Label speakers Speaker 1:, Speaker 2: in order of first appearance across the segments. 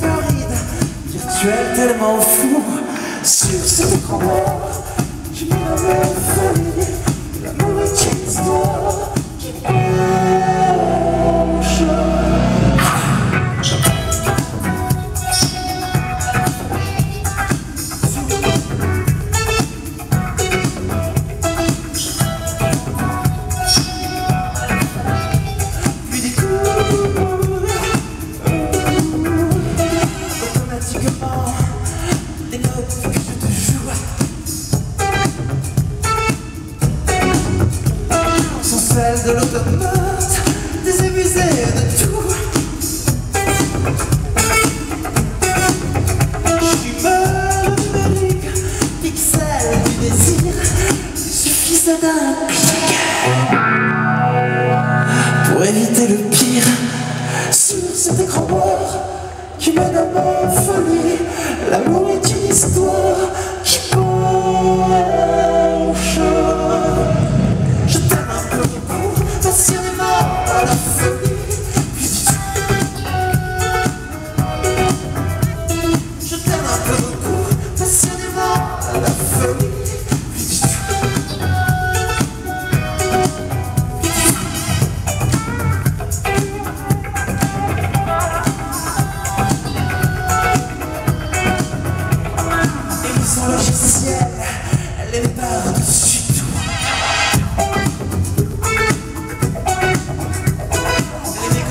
Speaker 1: Torride, virtuel tellement fou, sur cet écran je mets la même folie, une histoire qui ça d'un clic pour éviter le pire sur cet écran noir qui mène à ma folie. L'amour est une histoire qui penche.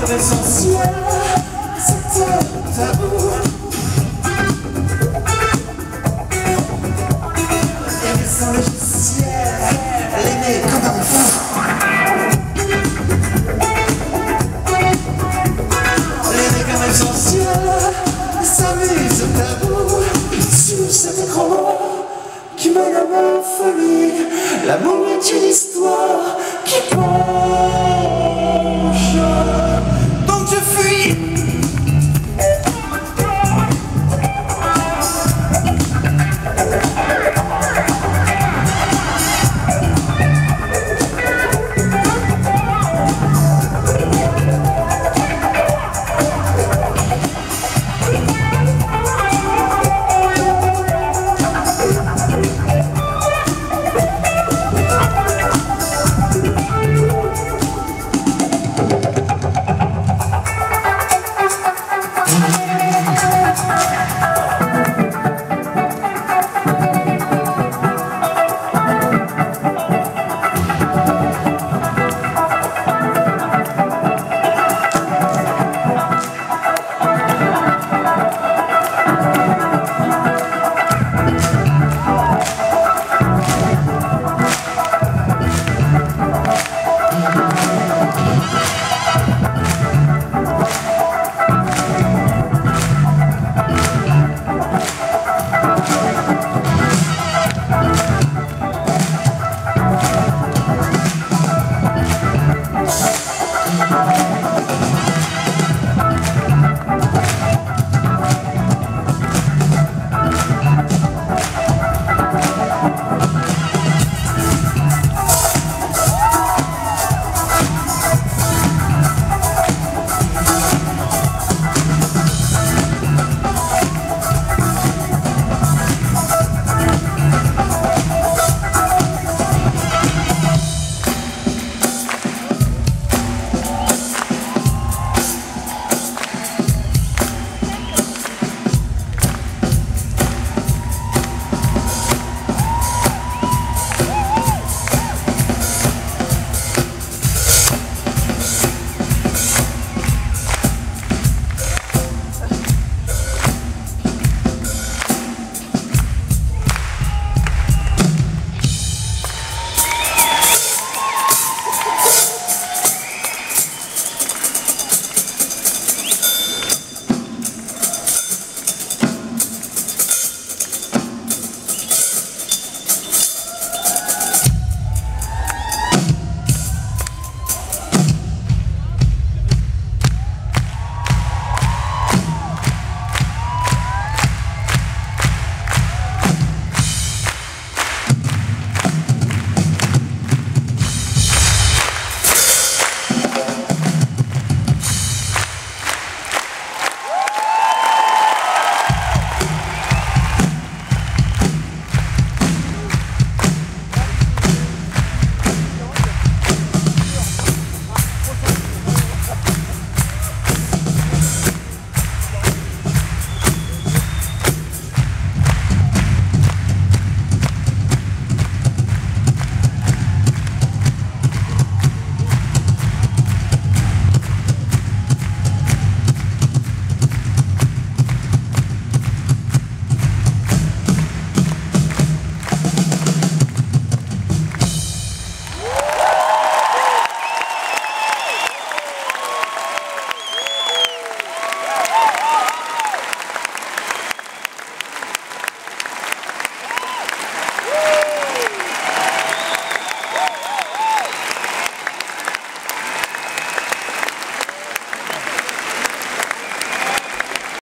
Speaker 1: C'est un tabou. Et son logiciel, est comme un fou. Est comme au tabou. Sur cet écran qui mène à ma folie, l'amour est une histoire